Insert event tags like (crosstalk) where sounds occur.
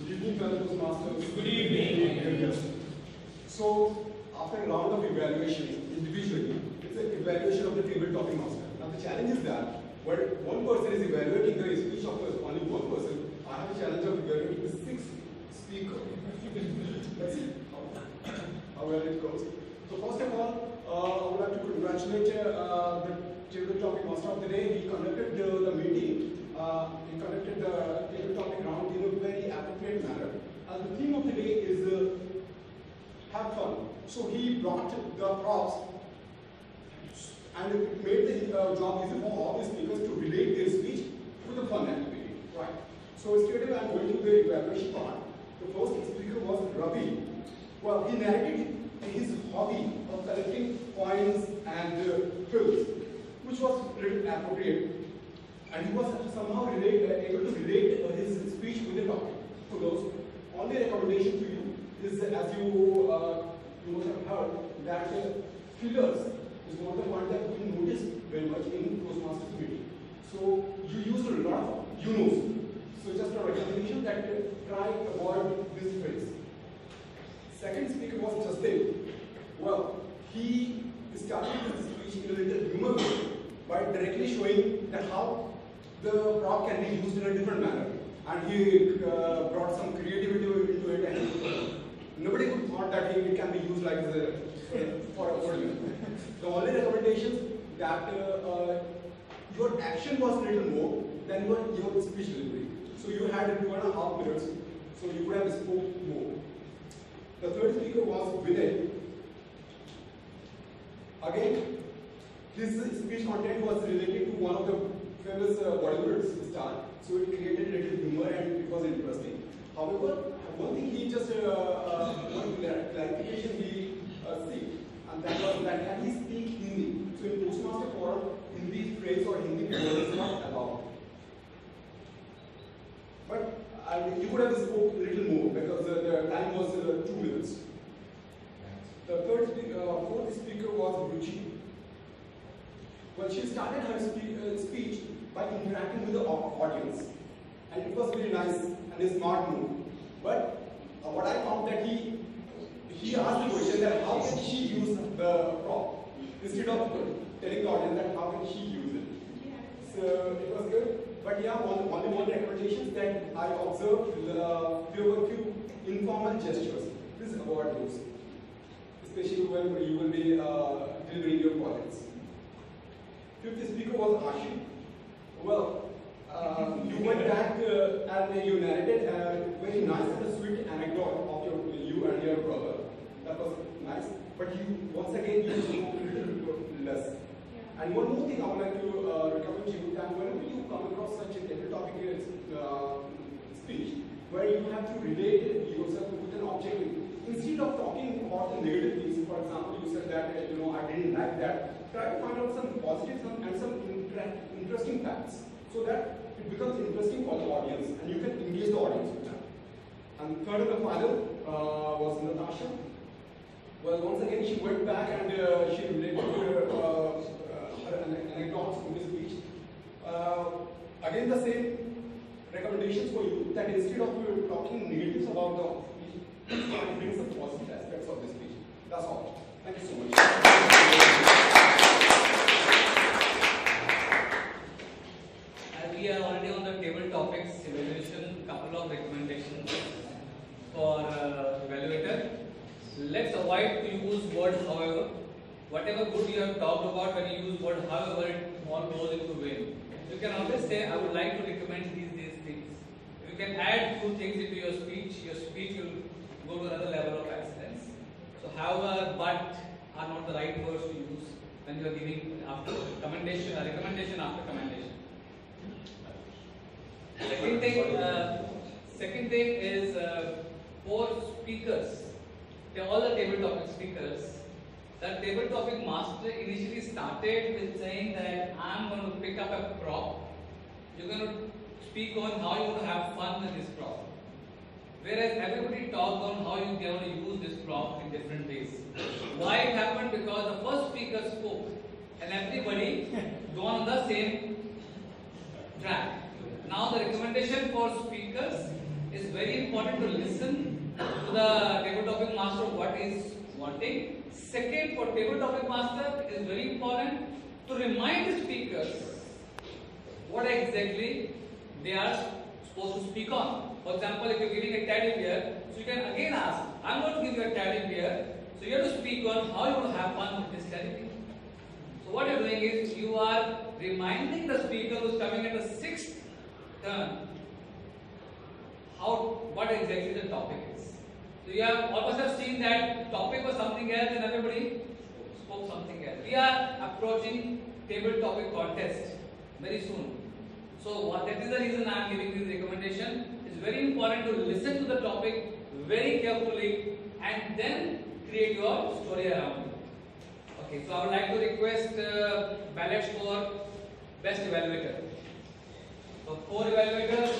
Good evening, fellow Toastmasters. Good evening. Yes. So, after a round of evaluation individually, it's an evaluation of the table topic master. Now, the challenge is that when one person is evaluating the speech of only one person, I have a challenge of evaluating the sixth speaker. Let's see how, how well it goes. So, first of all, uh, I would like to congratulate uh, the table topic master of the day. He conducted the, the meeting. Uh, he conducted the table topic appropriate. And the theme of the day is uh, have fun. So he brought the props and it made the uh, job easy for all the speakers to relate their speech to the fun activity. Right. So straight away I'm going to the evaluation part. The first speaker was Ravi. Well, he narrated his hobby of collecting coins and uh, pills, which was pretty appropriate. And he was somehow relate, uh, able to relate uh, his speech with the topic. Those only recommendation to you is as you uh, you must have heard that uh, fillers is one of the points that we notice very much in Toastmasters meeting. So you use a lot of you knows. So just a recommendation that uh, try avoid this phrase. Second speaker was Justin. Well, he started his speech in a little humor way by directly showing that how the prop can be used in a different manner. And he uh, brought some creativity into it and nobody could that it can be used like the, for a podium. The only recommendations that uh, uh, your action was little more than your, your speech delivery. So you had two and a half minutes, so you could have spoke more. The third speaker was Vinay. Again, his speech content was related to one of the famous uh, Bollywood star, so it created a little humor and it was interesting. However, one thing he just, uh, uh, one clarification he uh, see, and that was that can he speak Hindi? So in Toastmaster forum, Hindi phrase or Hindi word is not allowed. Mean, you would have spoke a little more because uh, the time was uh, two minutes. The third, spe- uh, fourth speaker was Ruchi. Well, she started her spe- uh, speech by interacting with the audience, and it was very nice and a smart move. But uh, what I found that he he asked the question that how can she use the prop instead of telling the audience that how can she use it. So it was good. But yeah, one, only one recommendation that I observed uh, there were few informal gestures. Please avoid those, especially when you will be uh, delivering your projects. Fifth speaker was Ashi. Well, uh, you went back uh, and you narrated a very nice and sweet anecdote of your, you and your brother. That was nice. But you, once again, you spoke a little less. And one more thing I would like to uh, recommend you come across such a table topic uh, speech, where you have to relate yourself with an objective, instead of talking about the negative things, for example, you said that you know I didn't like that. Try to find out some positives and some inter- interesting facts, so that it becomes interesting for the audience, and you can engage the audience with that. And third and the final uh, was Natasha. Well, once again, she went back and uh, she related her, uh, her ane- anecdotes in this speech. Uh, again, the same for you that instead of you talking negatives about the speech, bring some positive aspects of the speech. That's all. Thank you so much. As we are already on the table topics evaluation, couple of recommendations for uh, evaluator. Let's avoid to use word however. Whatever good you have talked about when you use word however, it all goes into vain. You can always say, I would like to recommend these these. You can add few things into your speech. Your speech will go to another level of excellence. So however, but are not the right words to use when you are giving after commendation, recommendation after commendation. Second thing, uh, second thing is uh, for speakers, they all the table topic speakers. That table topic master initially started with saying that I'm going to pick up a prop. You're going to speak on how you want to have fun with this prop. Whereas everybody talked on how you to use this prop in different ways. Why it happened? Because the first speaker spoke and everybody (laughs) gone on the same track. Now the recommendation for speakers is very important to listen to the table topic master what is wanting. Second, for table topic master, is very important to remind the speakers what exactly they are supposed to speak on. For example, if you're giving a teddy bear, so you can again ask, I'm going to give you a teddy bear, so you have to speak on how you to have fun with this bear. So what you're doing is you are reminding the speaker who's coming at the sixth turn how what exactly the topic is. So you have almost have seen that topic was something else and everybody spoke something else. We are approaching table topic contest very soon. So what that is the reason I am giving this recommendation. It's very important to listen to the topic very carefully and then create your story around it. Okay, so I would like to request uh, ballots for best evaluator. So four evaluators.